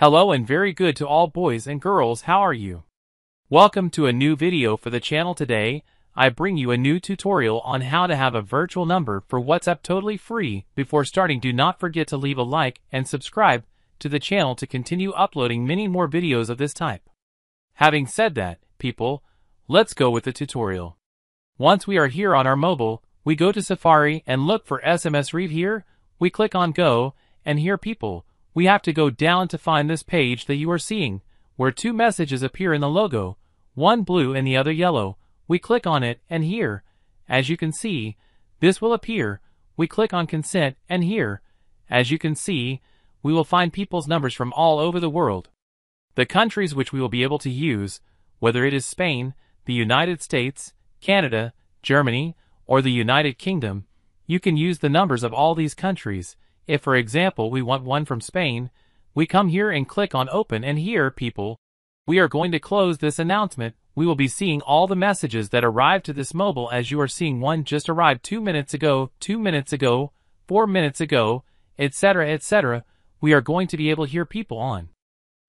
Hello and very good to all boys and girls how are you? Welcome to a new video for the channel today, I bring you a new tutorial on how to have a virtual number for WhatsApp totally free. Before starting do not forget to leave a like and subscribe to the channel to continue uploading many more videos of this type. Having said that, people, let's go with the tutorial. Once we are here on our mobile, we go to Safari and look for SMS Read here, we click on Go, and here people, we have to go down to find this page that you are seeing, where two messages appear in the logo, one blue and the other yellow. We click on it, and here, as you can see, this will appear. We click on consent, and here, as you can see, we will find people's numbers from all over the world. The countries which we will be able to use, whether it is Spain, the United States, Canada, Germany, or the United Kingdom, you can use the numbers of all these countries, if for example we want one from Spain, we come here and click on open and here people, we are going to close this announcement, we will be seeing all the messages that arrived to this mobile as you are seeing one just arrived 2 minutes ago, 2 minutes ago, 4 minutes ago, etc etc. We are going to be able to here people on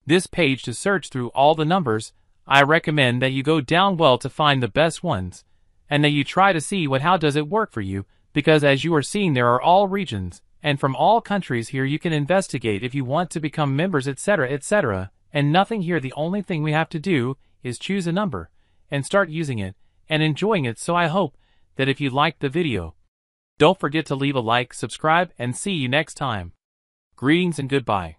this page to search through all the numbers. I recommend that you go down well to find the best ones, and that you try to see what how does it work for you, because as you are seeing there are all regions, and from all countries here you can investigate if you want to become members etc etc and nothing here. The only thing we have to do is choose a number and start using it and enjoying it. So I hope that if you liked the video don't forget to leave a like subscribe and see you next time. Greetings and goodbye